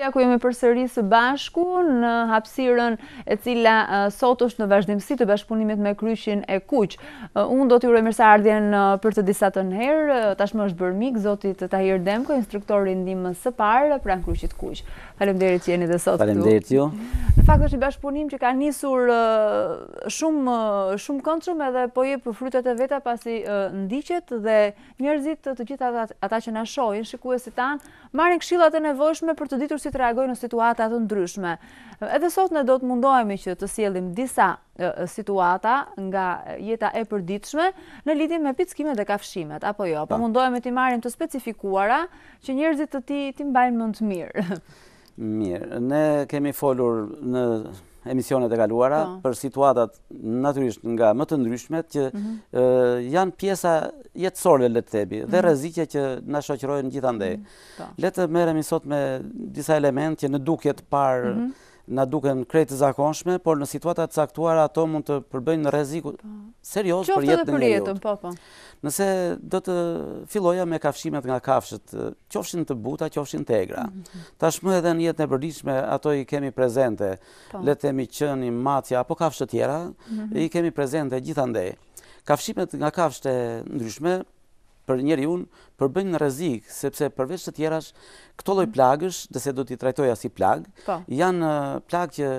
Ja ku jemi përsëri së bashku në hapësirën e cila sot është në vazhdimësi të bashkëpunimit me kryqin e kuq. Unë do t'i uroj mirëseardhjen për të disatën herë, tashmë është bërë mik, zotit Tahir Demko, instruktor i ndihmës së parë, pranë Kryqit të Kuq. Faleminderit që jeni dhe sot. Faleminderit ju. Në fakt është një bashkëpunim që ka nisur shumë, shumë këndshëm edhe po jep frytet e veta pasi ndiqet dhe Njerëzit, të gjithë ata, ata që na shohin, shikuesit tanë, marrin këshillat e nevojshme për të ditur si të reagojnë në situata të ndryshme. Edhe sot ne do të mundohemi që të sjellim disa situata nga jeta e përditshme në lidhje me pickimet dhe kafshimet, apo jo? Po mundohemi t'i marrim të specifikuara që njerëzit të t'i, t'i mbajnë mend mirë. Mirë, ne kemi folur në emisionet e kaluara po. për situatat natyrisht nga më të ndryshmet që mhm. janë pjesa jetësore le të themi dhe mhm. rreziqe që na shoqërojnë gjithandej. Mhm. Po. Le të merremi sot me disa elementë që në dukje të parë na duken krejt të zakonshme, por në situata të caktuara ato mund të përbëjnë rrezik po. serioz për jetën e njeriut. Po, po. Nëse do të filloja me kafshimet nga kafshët, qofshin të buta, qofshin të egra. Mhm. Tashmë edhe në jetën e përditshme, ato i kemi prezente, po. le të themi qeni, macja, apo kafshë të tjera, mhm. i kemi prezente gjithandej. Kafshimet nga kafshët e ndryshme, për njeriun, përbëjnë rrezik, sepse përveç të tjerash, këto lloj mhm. plagësh, nëse do t'i trajtoja si plagë, po. janë plagë që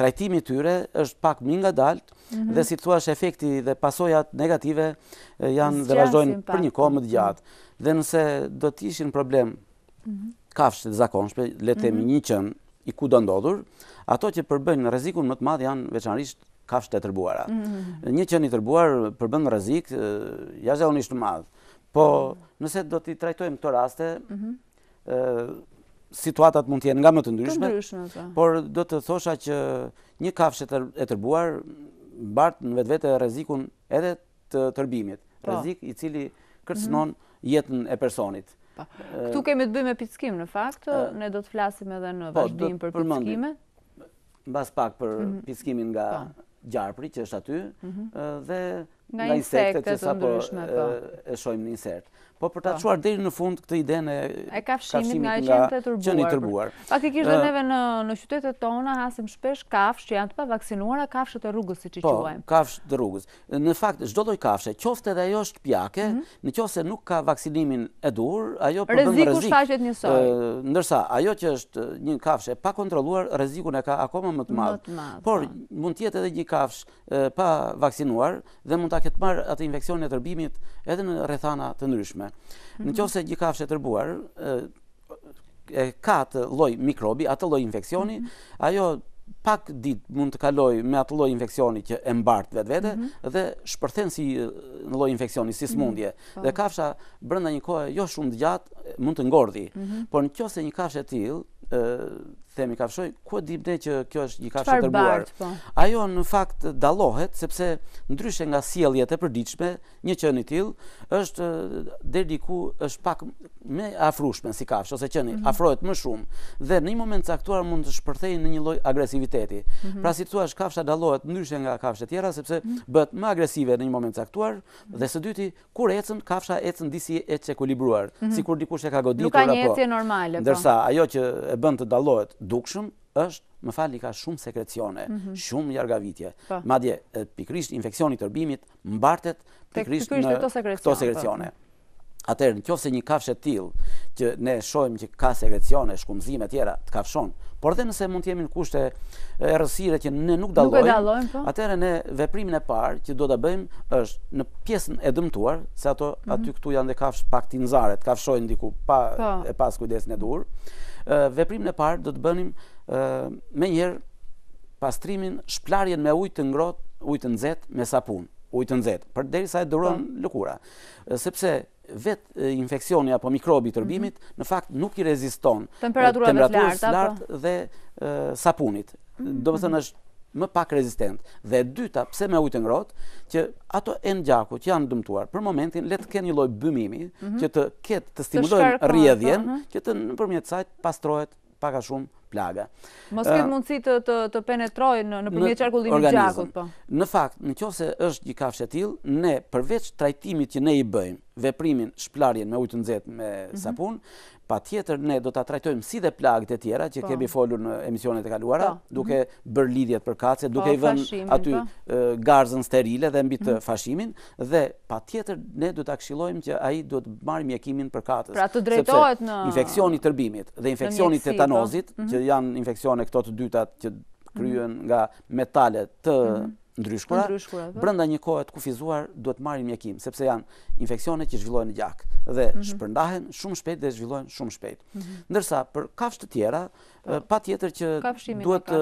trajtimi i tyre është pak më i ngadaltë, dhe si të thuash efekti dhe pasojat negative janë dhe vazhdojnë për një kohë më të gjatë. Dhe nëse do të ishin problem mhm. kafshët e zakonshme, le të themi mhm. një qen i kudondodhur, ato që përbëjnë rrezikun më të madh janë veçanërisht kafshët e tërbuara. Mhm. Një qen i tërbuar përbën rrezik jashtëzakonisht të madh. Po, nëse do t'i trajtojmë këto raste, situatat mund të jenë nga më të ndryshme, po. por do të thosha që një kafshë e tërbuar bart në vetvete rrezikun edhe të tërbimit, po. rrezik i cili kërcënon mhm. jetën e personit. Po. Këtu kemi të bëjmë me pickim në fakt, ne do të flasim edhe në po, vazhdim për pickime. Mbas pak për mhm. pickimin nga po. gjarpri që është aty mhm. dhe nga insektet që sapo, po e shohim në insert. Po për ta po. çuar deri në fund këtë idenë e kafshimit nga qentë e tërbuar. tërbuar. Faktikisht dhe neve në në qytetet tona hasim shpesh kafshë që janë të pavaksinuara, kafshët e rrugës siç i quajmë. Po, kafshë të rrugës. Në fakt, çdo lloj kafshe, qoftë edhe ajo shtëpiake, në qoftë se nuk ka vaksinimin e duhur, ajo përbën rrezik. Rreziku shfaqet njësoj. Ndërsa, ajo që është një kafshë e pakontrolluar, rrezikun e ka akoma më të madh. Por, mund të jetë edhe një kafshë pa vaksinuar dhe mund ta ketë marrë atë infeksionin e tërbimit edhe në rrethana të ndryshme. Në qoftë se një kafshë e tërbuar, e ka atë lloj mikrobi, atë lloj infeksioni, mm -hmm. ajo pak ditë mund të kalojë me atë lloj infeksioni që e mbart vetvete mm -hmm. dhe shpërthen si një lloj infeksioni, si mhm. sëmundje. Mm -hmm. Dhe po. kafsha brenda një kohe jo shumë të gjatë mund të ngordhi. Mm -hmm. Por në qoftë se një kafshë e tillë, themi kafshoi, ku e dimë ne që kjo është një kafshë e tërbuar? Po? Ajo në fakt dallohet, sepse ndryshe nga sjelljet e përditshme, Një qen i tillë është deri diku është pak më e afrueshme si kafsh ose qeni mm -hmm. afrohet më shumë dhe në një moment caktuar mund të shpërthejë në një lloj agresiviteti. Mm -hmm. Pra si të thuash, kafsha dallohet ndryshe nga kafshët e tjera sepse mm -hmm. bëhet më agresive në një moment caktuar mm -hmm. dhe së dyti kur ecën kafsha ecën disi e çekuilibruar, mm -hmm. sikur dikush e ka goditur apo. Nuk ka një ecje normale. Po. Ndërsa ajo që e bën të dallohet dukshëm është, më falni, ka shumë sekrecione, mhm. shumë jargavitje. Po. Madje, pikërisht infeksioni i tërbimit, mbartet pikërisht në këto sekrecione. Atëherë, në qoftë se një kafshë e tillë, që ne shohim që ka sekrecione, shkumzime tjera, të kafshon, por dhe nëse mund të jemi në kushte errësire që ne nuk dallojmë, po. atëherë ne veprimin e parë që do ta bëjmë është në pjesën e dëmtuar, se ato mhm. aty këtu janë dhe kafshë pak tinzare, të kafshojnë diku pa, po. e pasë kujdesin e duhur, veprimin e parë do të bënim menjëherë pastrimin, shplarjen me ujë të ngrohtë, ujë të nxehtë me sapun, ujë të nxehtë, përderisa e duron po. lëkura. Sepse vetë infeksioni apo mikrobi i tërbimit mm -hmm. në fakt nuk i reziston temperaturave të larta, të lartë po. dhe e, sapunit. Mm -hmm. Domethënë është më pak rezistent. Dhe e dyta, pse me ujë të ngrohtë, që ato enë gjaku që janë dëmtuar, për momentin le të kenë një lloj bymimi mm -hmm. që të ketë të stimulojnë rrjedhjen, po, që të nëpërmjet saj të pastrohet pak a shumë plaga. Mos ketë mundësi të penetrojë nëpërmjet qarkullimit të gjakut, po? Në fakt, në qoftë se është një kafshë e tillë, ne përveç trajtimit që ne i bëjmë, veprimin, shplarjen me ujë të nxehtë me mhm. sapun, patjetër ne do ta trajtojmë si dhe plagët e tjera që po. kemi folur në emisionet e kaluara, po. duke mhm. bërë lidhjet përkatëse, po, duke i vënë aty garzën sterile dhe mbi të mhm. fashimin, Dhe, patjetër, ne duhet ta këshillojmë që ai duhet të marrë mjekimin përkatës. Pra të drejtohet në... Sepse infeksioni i tërbimit dhe infeksioni i tetanozit, po. që mhm. janë infeksione këto të dyta që kryhen mhm. nga metale të mhm. ndryshkura, po. brenda një kohe të kufizuar duhet të marrin mjekim, sepse janë infeksione që zhvillohen në gjak dhe shpërndahen shumë shpejt dhe zhvillohen shumë shpejt. Ndërsa për kafshë të tjera, patjetër që duhet të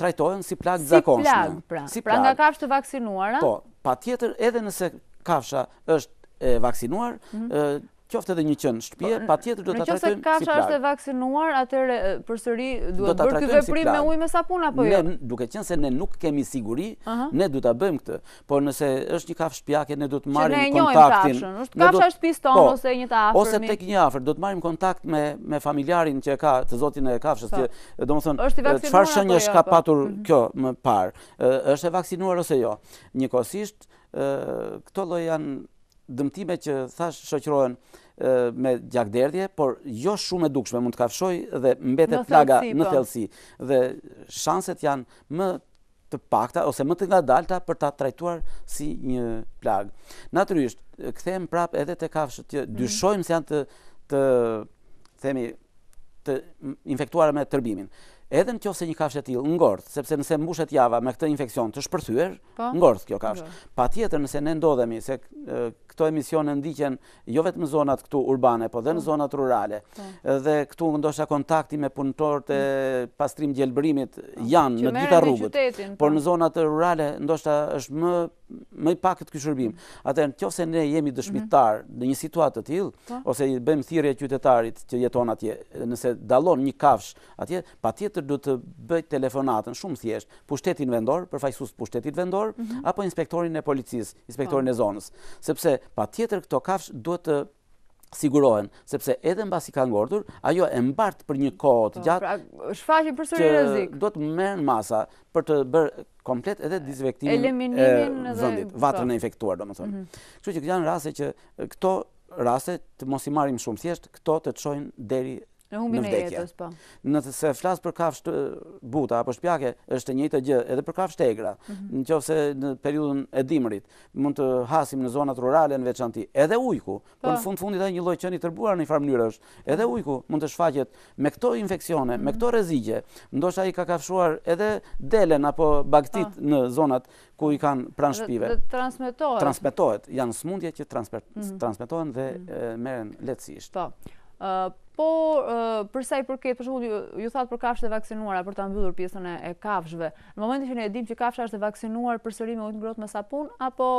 trajtohen si plagë e zakonshme. Si plagë, pra. Pra nga kafshë të vaksinuara? Po, patjetër edhe nëse kafsha është e vaksinuar, mhm. qoftë edhe një qen shtëpie, po, patjetër duhet të trajtohet si plagë. Në qoftë se kafsha është e vaksinuar, atëherë përsëri duhet bërë këtë veprim me ujë me sapun, apo jo? Duke qenë se ne nuk kemi siguri, ne duhet ta bëjmë këtë. por nëse është një kafshë shtëpiake, ne do të marrim kontaktin. Që ne e njojmë kafshën, është kafsha është e të zotit po, ose një të afërmi. Ose tek një afër, do të marrim kontakt me, me familjarin që e ka të zotin e kafshës, po. që domethënë, çfarë shenjash, jo, ka po? patur mhm. kjo më parë, është e vaksinuar ose jo. Njëkohësisht, këto lloj janë dëmtime që thashë shoqërohen me gjakderdhje, por jo shumë e dukshme, mund të kafshojë dhe mbetet plaga në thellësi. Dhe shanset janë më të pakta ose më të ngadalta për ta trajtuar si një plagë. Natyrisht, kthehem prapë edhe te kafshët që mhm. dyshojmë se janë të të themi të infektuara me tërbimin. Edhe në qoftë se një kafshë e tillë ngordh, sepse nëse mbushet java me këtë infeksion të shpërthyer, po. ngordh kjo kafshë. Patjetër nëse ne ndodhemi se këto emisione ndiqen jo vetëm në zonat këtu urbane, po dhe në po. zonat rurale. Po. Dhe këtu ndoshta kontakti me punëtorët e mm. pastrim gjelbërimit po. janë përditë rrugët. Por në zonat rurale ndoshta është më më i pakët ky shërbim. Mm. Atëherë në qoftë se ne jemi mhm. dëshmitarë në një situatë të tillë ose i bëjmë thirrje qytetarit që jeton atje, nëse dallon një kafshë atje, patjetër duhet të bëjë telefonatën shumë thjesht, pushtetin vendor, përfaqësues të pushtetit vendor, mhm. apo inspektorin e policisë, inspektorin po. e zonës. Sepse patjetër këto kafshë duhet të sigurohen, sepse edhe mbasi ka ngordhur, ajo e mbart për një kohë të po, gjatë. Pra, shfaqin përsëri rrezik. Duhet të merren masa për të bërë komplet edhe disinfektimin e vendit, po. vatrën e infektuar, domethënë. Mhm. Kështu që janë raste që këto raste të mos i marrim shumë thjesht, këto të çojnë deri Në humbjen e jetës, po. Dhe nëse flas për kafshë të buta, apo shtëpiake, është e njëjta gjë, edhe për kafshë të egra, mhm. në qoftë se në periudhën e dimrit, mund të hasim në zonat rurale në veçanti, edhe ujku, po në po. fund fundit ai një lloj qeni i tërbuar në një farë mënyre është, edhe ujku mund të shfaqet me këto infeksione, me mhm. këto rreziqe, ndoshta i ka kafshuar edhe delen apo bagëtitë po. në zonat ku i kanë pranë shtëpive. Dhe transmetohet. Transmetohet. Janë sëmundje që mhm. transmetohen dhe mhm. merren lehtësisht. Po. Po, përsa i përket, për shembull, ju thatë për kafshët e vaksinuara për të mbyllur pjesën e kafshëve. Në momentin që ne e dimë që kafsha është e vaksinuar përsëri me ujë të ngrohtë me sapun, apo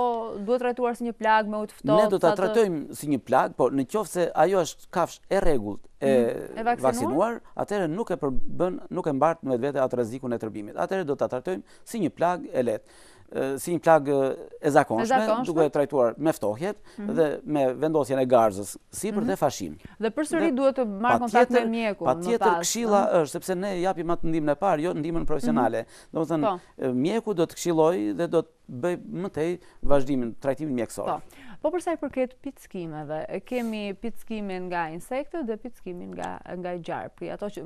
duhet trajtuar si një plagë me ujë të ftohtë? Ne do ta trajtojmë si një plagë, por në qoftë se ajo është kafshë e rregullt mhm. e vaksinuar, atëherë nuk e përbën, nuk e mbart në vetvete atë rrezikun e tërbimit. Atëherë do ta trajtojmë si një plagë e lehtë, si një plagë e zakonshme, duke e trajtuar me ftohje mhm. dhe me vendosjen e garzës sipër mhm. dhe fashim. Dhe përsëri duhet të marrë kontakt me mjekun. Patjetër këshilla është, sepse ne japim atë ndihmën e parë, jo ndihmën mhm. profesionale. Domethënë, po. mjeku do të këshillojë dhe do të bëjë më tej vazhdimin, trajtimin mjekësor. Po. Po përsa i përket pickimeve, kemi pickimin nga insektet dhe pickimin nga gjarpri, ato që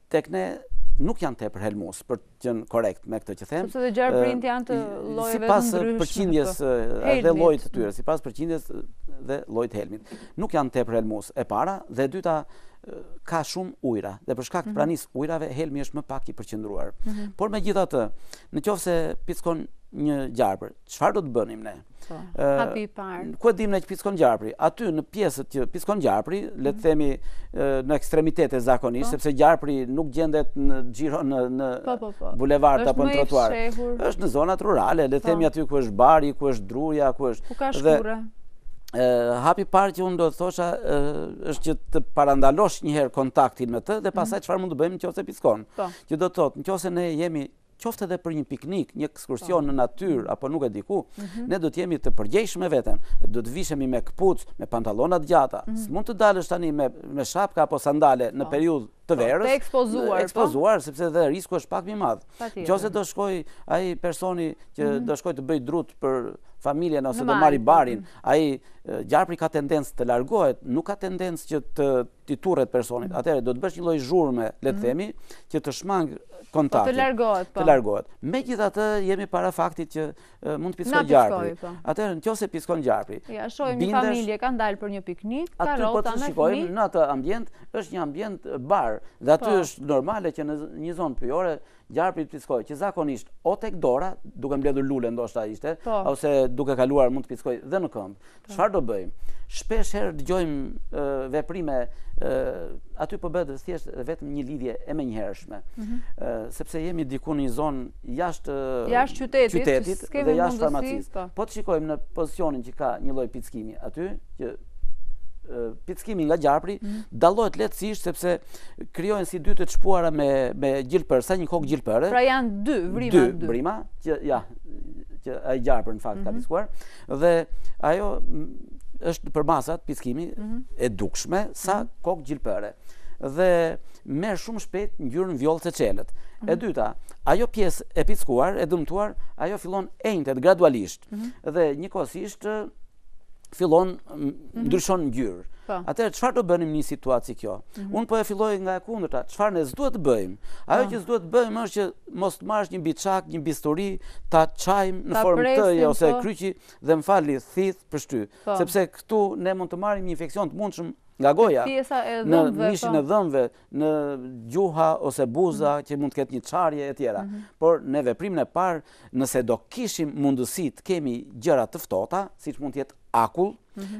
Tek ne nuk janë tepër helmus, për të qenë korrekt me këtë që them. Sepse dhe gjarpërinjtë janë të llojeve të ndryshme. Sipas përqindjes dhe llojit të tyre, sipas përqindjes dhe llojit helmit. Nuk janë tepër helmus e para, dhe dyta ka shumë ujëra, dhe për shkak të mhm. pranisë ujërave, helmi është më pak i përqendruar. Mhm. Por megjithatë, në qoftë se pickon një gjarpër, Çfarë do të bënim ne? Po, hapi i parë. Ku e dimë ne që pickon gjarpri? Aty në pjesët që pickon gjarpri, le të mhm. themi në ekstremitete zakonisht, po. sepse gjarpri nuk gjendet në xhiro në në po, po, po. bulevard apo në trotuar. Është në zonat rurale, le të themi aty ku është bari, ku është druja, ku është Ku ka shkurre? hapi parë që unë do të thosha është që të parandalosh njëherë kontaktin me të dhe mhm. pastaj çfarë mund të bëjmë në qoftë se pickon. Po. Që do të thotë, në qoftë se ne jemi qoftë edhe për një piknik, një ekskursion po. në natyrë, apo nuk e di ku, mhm. ne do të jemi të përgjegjshëm me veten. Do të vishemi me këpucë, me pantallona të gjata. Mhm. S'mund të dalësh tani me me shapka apo sandale në po. periudhë të po, verës. Të ekspozuar, po. Ekspozuar sepse dhe risku është pak më i madh. Qoftë se do shkojë ai personi që mhm. do shkojë të bëjë drutë për familjen ose do marrë barin, ai gjarpri ka tendencë të largohet, nuk ka tendencë që të t'i turret personit, atëherë do të bësh një lloj zhurme, le të mhm. themi, që të shmangë po, kontaktin. Të largohet, po. Të largohet. Megjithatë jemi para faktit që mund të pickojë gjarpri. Po. Atëherë në qoftë se pickon gjarpri, ja shohim një familje ka dalë për një piknik, ka rrota me fëmijë. Atë po të shikojmë në atë ambient, është një ambient bar dhe aty po. është normale që në një zonë pyjore Gjarpri të pickojë, që zakonisht o tek dora, duke mbledhur lule ndoshta ishte, po. ose duke kaluar mund të pickojë dhe në këmbë. Po. Çfarë do bëjmë? Shpesh herë dëgjojmë veprime aty po bëhet thjesht vetëm një lidhje e menjëhershme. Mhm. Sepse jemi diku në një zonë jashtë jashtë qytetit, qytetit dhe jashtë farmacisë. Po. po të shikojmë në pozicionin që ka një lloj pickimi aty, që pickimi nga gjarpri mhm. dallohet lehtësisht sepse krijohen si dy të shpuara me gjilpërë, sa një kokë gjilpëre. Pra janë dy vrima dy. Dy vrima që ja që ai gjarpër në fakt ka mhm. pickuar dhe ajo është përmasat pickimi mhm. e dukshme sa kokë gjilpëre dhe merr shumë shpejt ngjyrën vjollcë të çelët. E dyta, ajo pjesë e pickuar, e dëmtuar, ajo fillon enjtet gradualisht dhe njëkohësisht fillon, mhm. ndryshon ngjyrë. Po. Atëherë, çfarë do bënim në një situatë si kjo? Mhm. Unë po e filloj nga e kundërta, çfarë ne s'duhet të bëjmë? Ajo po. që s'duhet të bëjmë është që mos të marrësh një biçak, një bisturi, ta çajmë në formë T-je ose po. kryqi dhe më fali thith pështy. Sepse këtu ne mund të marrim një infeksion të mundshëm nga goja në mishin e dhëmve, në gjuha ose buza që mund të ketë një çarje e tjera. Por në veprimin e parë, nëse do kishim mundësi të kemi gjëra të ftohta, siç mund të jetë akull,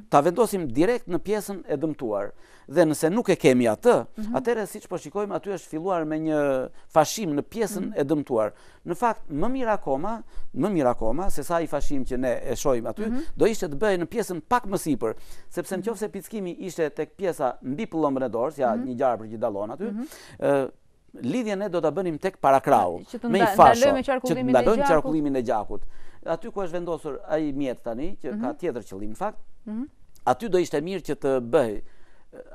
ta vendosim direkt në pjesën e dëmtuar. Dhe nëse nuk e kemi atë, atëherë siç po shikojmë aty është filluar me një fashim në pjesën e dëmtuar. Në fakt, më mirë akoma, më mirë akoma, se sa ai fashim që ne e shohim aty, mhm. do ishte të bëhej në pjesën pak më sipër, sepse në mhm. qoftë se pickimi ishte tek pjesa mbi pëllëmbën e dorës, ja mhm. një gjarpër që dallon aty, lidhjen e do ta bënim tek parakrau, me një fasho, që të ndalojmë qarkullimin e gjakut. Aty ku është vendosur ai mjet tani, që ka tjetër qëllim në fakt, aty do ishte mirë që të bëhej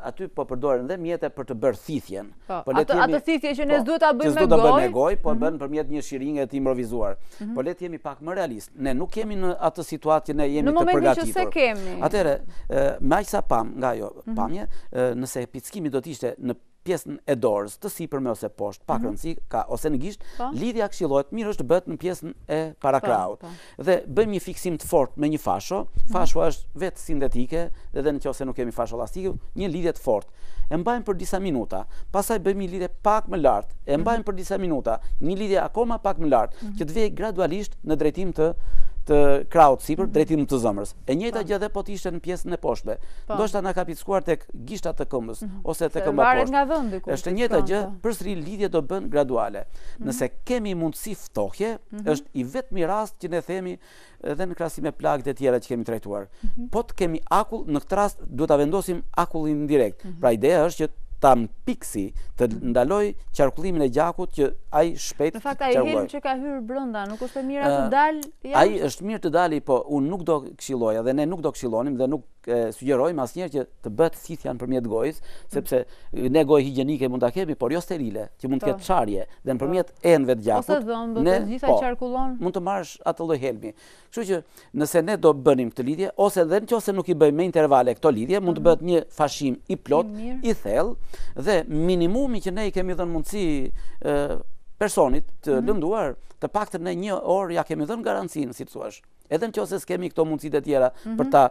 aty po përdoren dhe mjete për të bërë thithjen. Po, po le të themi, atë thithje që ne po, s'duhet ta bëjmë me gojë. me gojë, po mm -hmm. bëhet nëpërmjet një shiringe të improvizuar. Mm -hmm. Po le të jemi pak më realist. Ne nuk kemi në atë situatë që ne jemi të përgatitur. Në momentin që s'e kemi. Atëherë, me aq sa pam nga ajo mm -hmm. pamje, nëse pickimi do të ishte në pjesën e dorës, të sipërme ose poshtë, pak mhm. rëndësi ka ose në gisht, po. lidhja këshillohet mirë është të bëhet në pjesën e parakraut. Po, po. Dhe bëjmë një fiksim të fortë me një fasho, mhm. fashua është vetë sintetike dhe dhe në qoftë se nuk kemi fasho elastike, një lidhje të fortë. E mbajmë për disa minuta, pastaj bëjmë një lidhje pak më lartë, e mhm. mbajmë për disa minuta, një lidhje akoma pak më lartë, mhm. që të vej gradualisht në drejtim të të kraut sipër mhm. drejtim të zëmrës. E njëjta po. gjë dhe po të ishte në pjesën e poshtme. Po. Ndoshta na ka pickuar tek gishtat e këmbës mhm. ose tek këmba poshtë. Varet nga vendi ku. Është e njëjta gjë, përsëri lidhja do bëhet graduale. Mhm. Nëse kemi mundësi ftohje, Mhm. Është i vetmi rast që ne themi edhe në krahasim me plagët e tjera që kemi trajtuar. Mhm. Po të kemi akull, në këtë rast duhet ta vendosim akullin direkt. Mhm. Pra ideja është që ta mpiksi, të ndalojë qarkullimin e gjakut që ai shpejt të qarkullojë. Në fakt, ai helm që ka hyrë brënda, nuk është e mira të dalë? Ai është mirë të dali, po unë nuk do këshilloja dhe ne nuk do këshillonim dhe nuk Sugjerojmë asnjëherë që të bëhet thithja nëpërmjet gojës, sepse ne gojë higjienike mund ta kemi, por jo sterile, që mund të ketë çarje dhe nëpërmjet enëve të gjakut. Ose dhëmbët, të gjitha qarkullon. Po, mund të marrësh atë lloj helmi. Kështu që nëse ne do bënim këtë lidhje, ose edhe nëse nuk i bëjmë me intervale këto lidhje, mund të bëhet një fashim i plotë, i thellë dhe minimumi që ne i kemi dhënë mundësi personit të lënduar, të paktën në një orë ia kemi dhënë garancinë, si të thuash. edhe në qoftë se s'kemi këto mundësitë e tjera mhm. për ta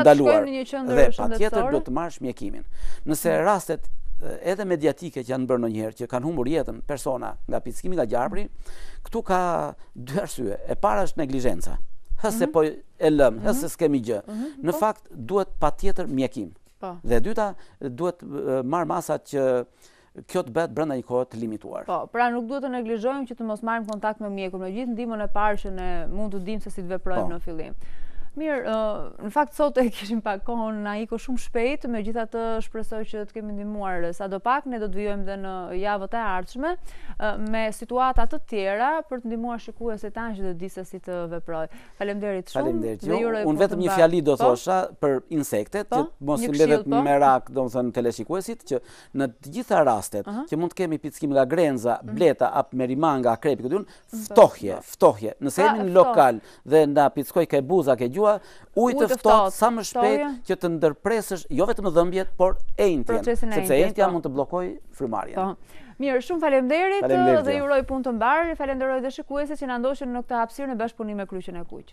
ndaluar. Dhe patjetër duhet të marrësh mjekimin. Nëse mhm. rastet edhe mediatike që janë bërë ndonjëherë, që kanë humbur jetën persona nga pickimi nga gjarpri, këtu ka dy arsye. E para është neglizhenca. Hë se mhm. po e lëmë, hë se s'kemi gjë. Në po. fakt, duhet patjetër mjekim. Po. Dhe dyta, duhet marrë masat që Kjo të bëhet brenda një kohe të limituar. Po, pra nuk duhet të neglizhojmë që të mos marrim kontakt me mjekun, me gjithë ndihmën e parë që ne mund të dimë se si të veprojmë po. në fillim. Mirë, në fakt sot e kishim pak kohën na iku shumë shpejt, megjithatë shpresoj që të kemi ndihmuar sadopak, ne do të vijojmë dhe në javët e ardhshme me situata të tjera për të ndihmuar shikuesit tanë që të dinë se si të veprojnë. Faleminderit shumë. Faleminderit. Jo, unë vetëm një fjali do po? thosha për insektet, po? që mos i mbetet po? merak, domethënë teleshikuesit që Në të gjitha rastet që mund të kemi pickim nga grenza, bleta, apo merimanga, akrepi, këtë unë, ftohje, ftohje. Nëse jemi në lokal dhe na pickon ke buza, ke gjuha, ujë të ftohtë sa më shpejt që të ndërpresësh, jo vetëm dhëmbjet, por ënjtjen. Sepse ënjtja mund të bllokojë frymëmarrjen. Po. Mirë, shumë faleminderit dhe ju uroj punë të mbarë. Falënderoj dhe shikuesit që na ndoqën në këtë hapësirë në bashkëpunim me Kryqin e Kuq.